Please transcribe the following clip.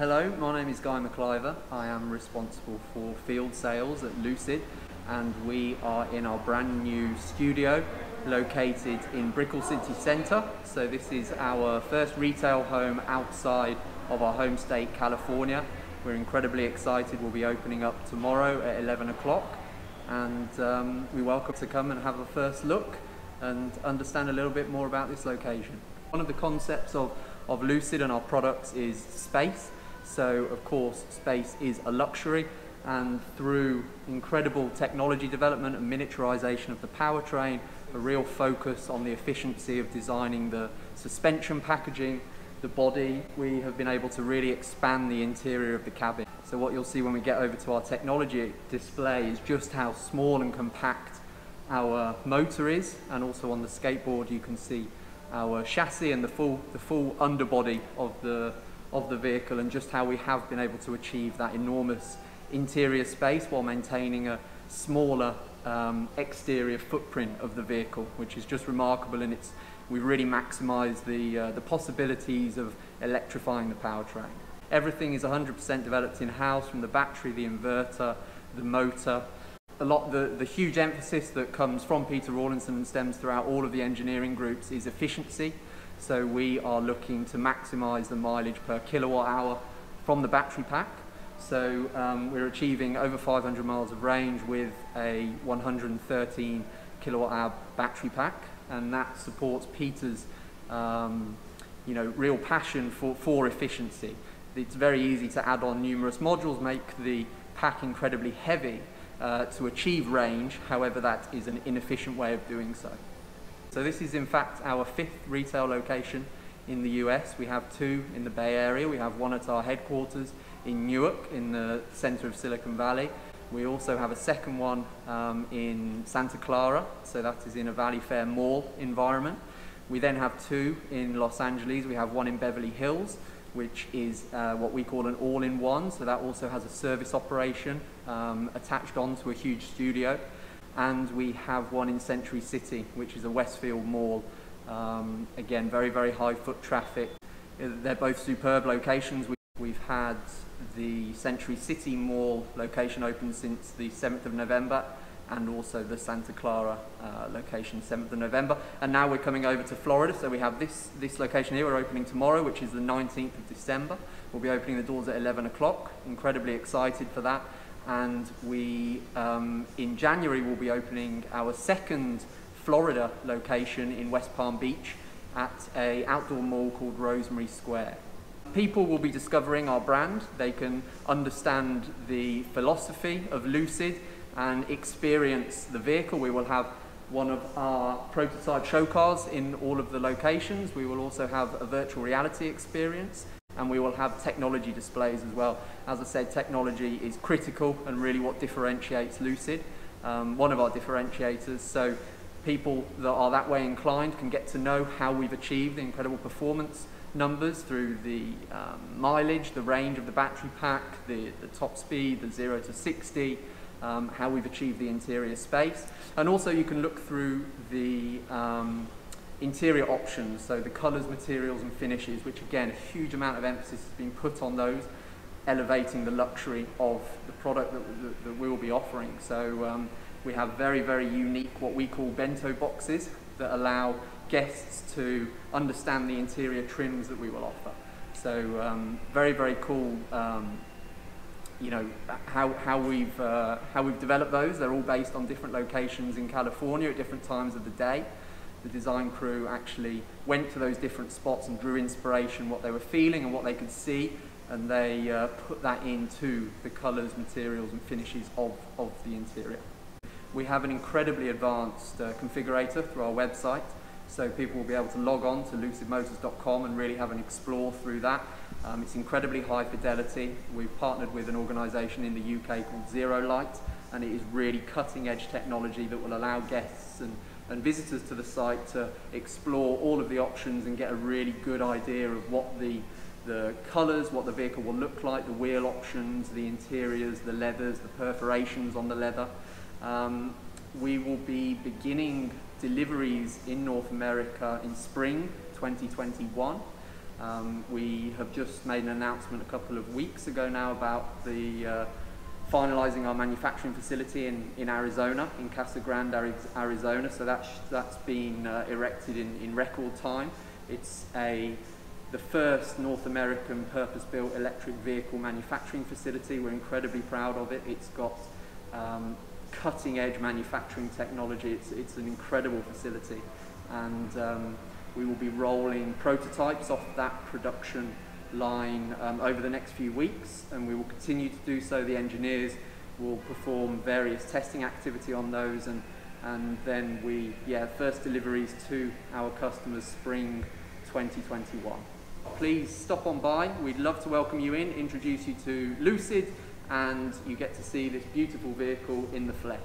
Hello, my name is Guy McIver. I am responsible for field sales at Lucid and we are in our brand new studio located in Brickell City Centre. So this is our first retail home outside of our home state, California. We're incredibly excited. We'll be opening up tomorrow at 11 o'clock and um, we welcome to come and have a first look and understand a little bit more about this location. One of the concepts of, of Lucid and our products is space. So of course space is a luxury and through incredible technology development and miniaturization of the powertrain, a real focus on the efficiency of designing the suspension packaging, the body, we have been able to really expand the interior of the cabin. So what you'll see when we get over to our technology display is just how small and compact our motor is and also on the skateboard you can see our chassis and the full, the full underbody of the, of the vehicle and just how we have been able to achieve that enormous interior space while maintaining a smaller um, exterior footprint of the vehicle, which is just remarkable and it's, we really maximise the, uh, the possibilities of electrifying the powertrain. Everything is 100% developed in-house from the battery, the inverter, the motor. A lot, the, the huge emphasis that comes from Peter Rawlinson and stems throughout all of the engineering groups is efficiency. So we are looking to maximise the mileage per kilowatt hour from the battery pack so um, we're achieving over 500 miles of range with a 113 kilowatt hour battery pack and that supports Peter's um, you know, real passion for, for efficiency. It's very easy to add on numerous modules, make the pack incredibly heavy uh, to achieve range, however that is an inefficient way of doing so. So this is in fact our fifth retail location in the US. We have two in the Bay Area, we have one at our headquarters in Newark in the center of Silicon Valley. We also have a second one um, in Santa Clara, so that is in a Valley Fair mall environment. We then have two in Los Angeles. We have one in Beverly Hills, which is uh, what we call an all-in-one, so that also has a service operation um, attached onto a huge studio. And we have one in Century City, which is a Westfield mall. Um, again, very, very high foot traffic. They're both superb locations. We've had the Century City Mall location open since the 7th of November and also the Santa Clara uh, location 7th of November and now we're coming over to Florida so we have this this location here we're opening tomorrow which is the 19th of December we'll be opening the doors at 11 o'clock incredibly excited for that and we um, in January will be opening our second Florida location in West Palm Beach at a outdoor mall called Rosemary Square People will be discovering our brand. They can understand the philosophy of Lucid and experience the vehicle. We will have one of our prototype show cars in all of the locations. We will also have a virtual reality experience and we will have technology displays as well. As I said, technology is critical and really what differentiates Lucid, um, one of our differentiators. So people that are that way inclined can get to know how we've achieved the incredible performance numbers through the um, mileage, the range of the battery pack, the, the top speed, the 0 to 60, um, how we've achieved the interior space. And also you can look through the um, interior options, so the colours, materials and finishes, which again, a huge amount of emphasis has been put on those, elevating the luxury of the product that, that, that we will be offering. So um, we have very, very unique, what we call bento boxes, that allow guests to understand the interior trims that we will offer. So um, very, very cool, um, you know, how, how, we've, uh, how we've developed those. They're all based on different locations in California at different times of the day. The design crew actually went to those different spots and drew inspiration, what they were feeling and what they could see, and they uh, put that into the colors, materials and finishes of, of the interior. We have an incredibly advanced uh, configurator through our website so people will be able to log on to lucidmotors.com and really have an explore through that. Um, it's incredibly high fidelity. We've partnered with an organisation in the UK called ZeroLight and it is really cutting edge technology that will allow guests and, and visitors to the site to explore all of the options and get a really good idea of what the the colours, what the vehicle will look like, the wheel options, the interiors, the leathers, the perforations on the leather. Um, we will be beginning deliveries in North America in spring 2021. Um, we have just made an announcement a couple of weeks ago now about the uh, finalising our manufacturing facility in, in Arizona, in Casa Grande, Arizona. So that's, that's been uh, erected in, in record time. It's a, the first North American purpose-built electric vehicle manufacturing facility. We're incredibly proud of it. It's got um, cutting-edge manufacturing technology. It's, it's an incredible facility. And um, we will be rolling prototypes off that production line um, over the next few weeks and we will continue to do so. The engineers will perform various testing activity on those and, and then we, yeah, first deliveries to our customers spring 2021. Please stop on by. We'd love to welcome you in, introduce you to Lucid and you get to see this beautiful vehicle in the flesh.